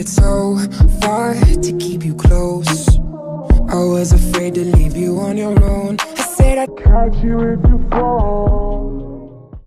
it so far to keep you close. I was afraid to leave you on your own. I said I'd catch you if you fall.